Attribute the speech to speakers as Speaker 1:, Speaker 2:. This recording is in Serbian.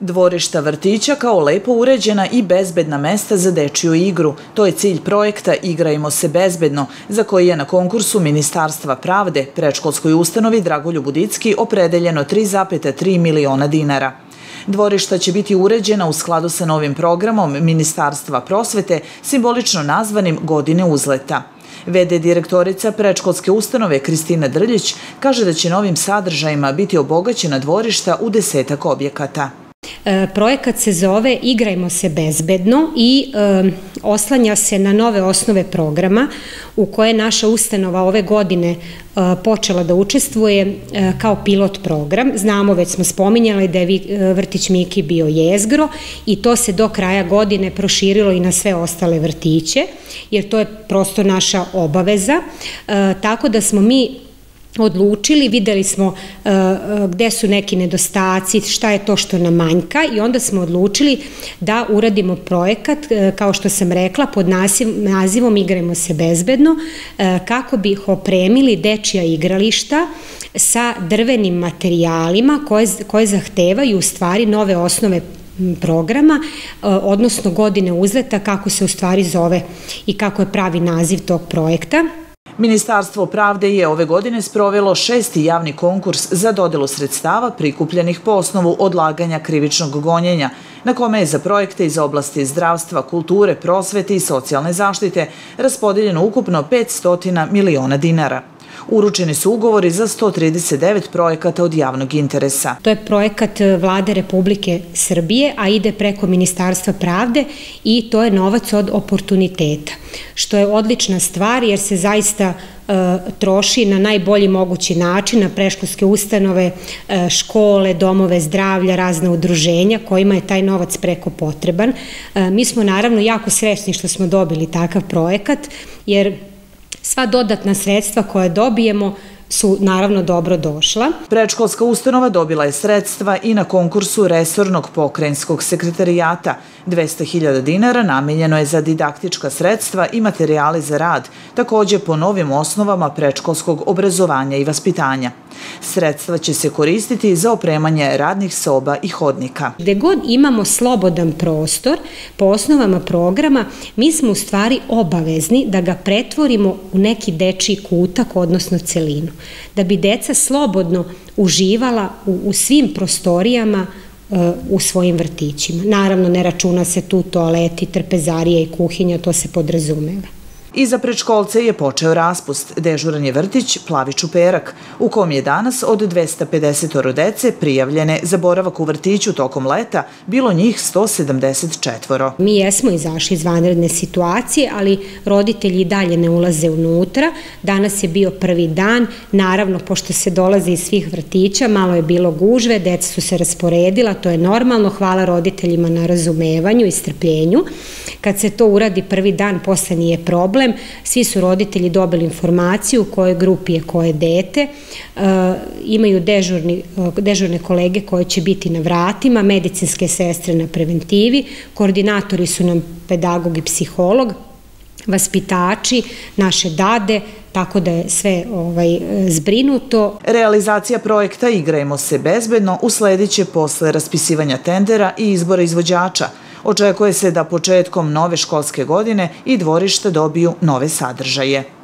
Speaker 1: Dvorišta vrtića kao lepo uređena i bezbedna mesta za dečiju igru. To je cilj projekta Igrajmo se bezbedno, za koji je na konkursu Ministarstva pravde prečkolskoj ustanovi Dragoljub Budicki opredeljeno 3,3 miliona dinara. Dvorišta će biti uređena u skladu sa novim programom Ministarstva prosvete, simbolično nazvanim Godine uzleta. VD direktorica prečkolske ustanove Kristina Drljić kaže da će novim sadržajima biti obogaćena dvorišta u desetak objekata.
Speaker 2: E, projekat se zove Igrajmo se bezbedno i e, oslanja se na nove osnove programa u koje naša ustanova ove godine e, počela da učestvuje kao pilot program. Znamo, već smo spominjali da je vrtić Miki bio jezgro i to se do kraja godine proširilo i na sve ostale vrtiće, jer to je prosto naša obaveza. Tako da smo mi odlučili, videli smo uh, uh, gde su neki nedostaci, šta je to što nam manjka i onda smo odlučili da uradimo projekat, uh, kao što sam rekla, pod nazivom Igrajmo se bezbedno, kako bi ih opremili dečija igrališta sa drvenim materijalima koje, koje zahtevaju u stvari nove osnove programa, odnosno godine uzleta, kako se u stvari zove i kako je pravi naziv tog projekta.
Speaker 1: Ministarstvo pravde je ove godine sprovelo šesti javni konkurs za dodelu sredstava prikupljenih po osnovu odlaganja krivičnog gonjenja, na kome je za projekte iz oblasti zdravstva, kulture, prosvete i socijalne zaštite raspodeljeno ukupno 500 miliona dinara. Uručeni su ugovori za 139 projekata od javnog interesa.
Speaker 2: To je projekat Vlade Republike Srbije, a ide preko Ministarstva pravde i to je novac od oportuniteta, što je odlična stvar jer se zaista e, troši na najbolji mogući način na preškolske ustanove, e, škole, domove zdravlja, razne udruženja kojima je taj novac preko potreban. Mi smo naravno jako srećni što smo dobili takav projekat jer Sva dodatna sredstva koje dobijemo su naravno dobro došla.
Speaker 1: Prečkolska ustanova dobila je sredstva i na konkursu Resornog pokrenjskog sekretarijata. 200.000 dinara namenjeno je za didaktička sredstva i materijale za rad, takođe po novim osnovama prečkolskog obrazovanja i vaspitanja. Sredstva će se koristiti za opremanje radnih soba i hodnika.
Speaker 2: Gde god imamo slobodan prostor po osnovama programa, mi smo u stvari obavezni da ga pretvorimo u neki dečiji kutak, odnosno celinu. Da bi deca slobodno uživala u, u svim prostorijama u svojim vrtićima. Naravno, ne računa se tu toaleti, trpezarija i kuhinja, to se podrazumeva.
Speaker 1: Iza prečkolce je počeo raspust. Dežuran je vrtić Plavi Čuperak, u kom je danas od 250 dece prijavljene za boravak u vrtiću tokom leta bilo njih 174.
Speaker 2: Mi jesmo izašli iz vanredne situacije, ali roditelji i dalje ne ulaze unutra. Danas je bio prvi dan, naravno, pošto se dolaze iz svih vrtića, malo je bilo gužve, deca su se rasporedila, to je normalno, hvala roditeljima na razumevanju i strpljenju. Kad se to uradi prvi dan, posle nije problem, problem. Svi su roditelji dobili informaciju u kojoj grupi je koje dete. E, imaju dežurni, e, dežurne kolege koje će biti na vratima, medicinske sestre na preventivi, koordinatori su nam pedagog i psiholog, vaspitači, naše dade, tako da je sve ovaj, zbrinuto.
Speaker 1: Realizacija projekta Igrajmo se bezbedno usledit će posle raspisivanja tendera i izbora izvođača, Očekuje se da početkom nove školske godine i dvorište dobiju nove sadržaje.